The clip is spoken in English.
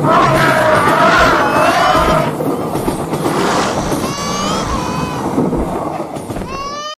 Oh,